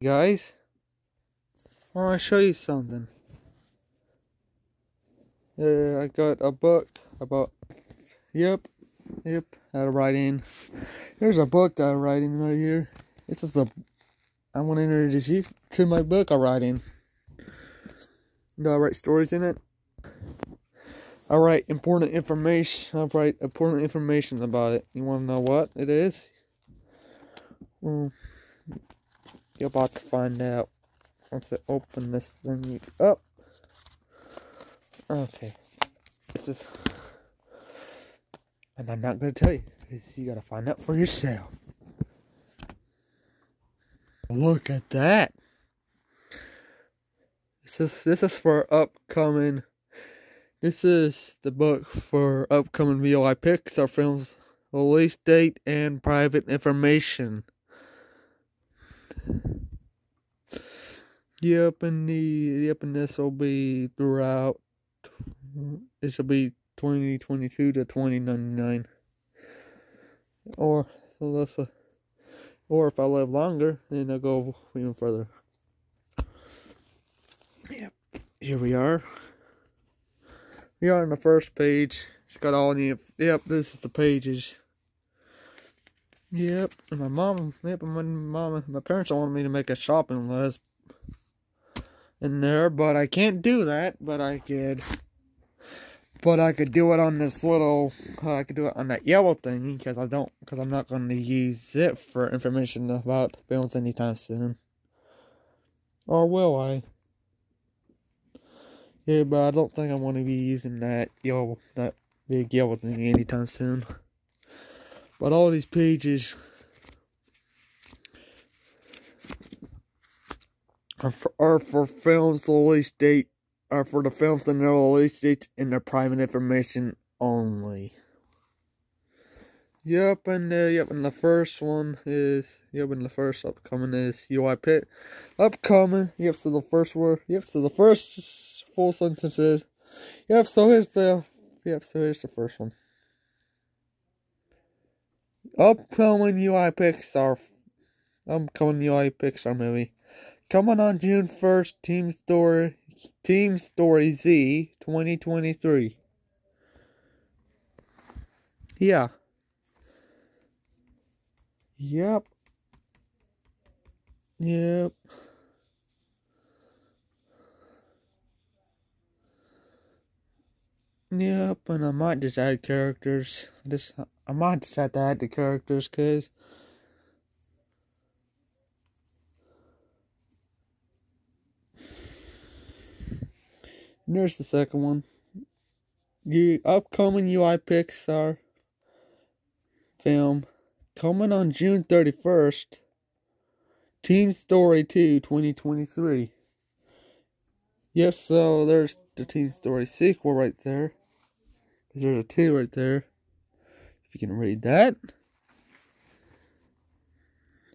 guys. I want to show you something. Yeah, I got a book about. Yep, yep. To write in. There's a book that I write in right here. It's just a. I want to introduce you to my book I write in. Do I write stories in it? I write important information. I write important information about it. You want to know what it is? Well, you're about to find out once I open this thing up. Oh. Okay, this is, and I'm not gonna tell you you gotta find out for yourself. Look at that. This is this is for upcoming this is the book for upcoming VOI Pixar films, release date, and private information. Yep, and the yep, and this will be throughout. This will be twenty twenty two to twenty ninety nine, or unless, uh, or if I live longer, then I'll go even further. Yep, here we are. We are on the first page. It's got all the yep. This is the pages. Yep, and my mom, yep, and my mom, my parents wanted me to make a shopping list in there, but I can't do that. But I could, but I could do it on this little. Uh, I could do it on that yellow thing because I don't, because I'm not going to use it for information about films anytime soon. Or will I? Yeah, but I don't think I want to be using that yellow, that big yellow thing anytime soon. But all these pages are for, are for films release date, are for the films and their release dates and their private information only. Yep, and uh, yep, and the first one is yep, and the first upcoming is UI Pit. Upcoming, yep. So the first word, yep. So the first full sentences. Yep, so here's the yep, so here's the first one. Upcoming UI Pixar upcoming UI Pixar movie. Coming on June first, Team Story Team Story Z twenty twenty three. Yeah. Yep. Yep. Yep, and I might just add characters. Just I might just have to add the characters because there's the second one. The upcoming UI Pixar film coming on June 31st. Team Story 2 2023. Yep, so there's the Team Story sequel right there. There's a two right there. If you can read that.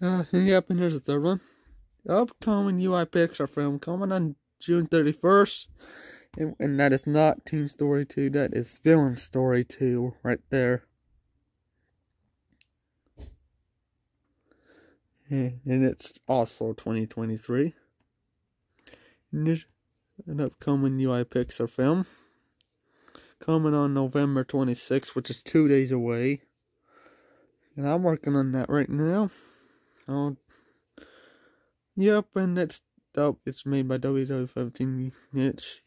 Uh, yep, and there's the third one. Upcoming UI Pixar film coming on June 31st. And, and that is not Team Story 2, that is Villain Story 2 right there. And it's also 2023. And an upcoming UI Pixar film coming on November 26th, which is two days away. And I'm working on that right now. Oh, yep, and it's oh, it's made by WW15. It's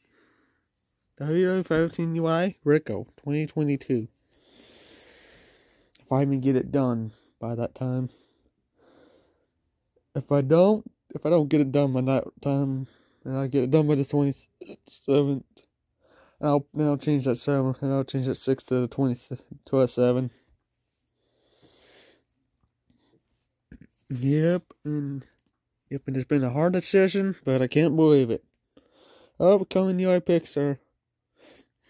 WW15 UI Rico 2022. If I even get it done by that time. If I don't, if I don't get it done by that time, and I get it done by the 27th, and I'll I'll change that seven and I'll change that six to the twenty to a seven. Yep, and yep, and it's been a hard decision, but I can't believe it. Upcoming UI Pixar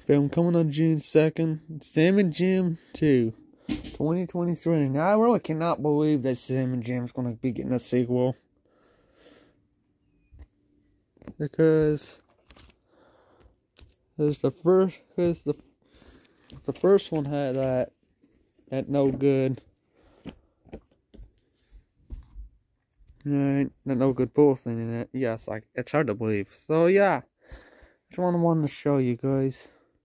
film coming on June second. Sam and Jim two. 2023. Now, I really cannot believe that Sam and Jim's going to be getting a sequel. Because because the first, because the, the first one had that, that no good. Ain't no good person in it. Yes, like it's hard to believe. So yeah, just I wanted to show you guys.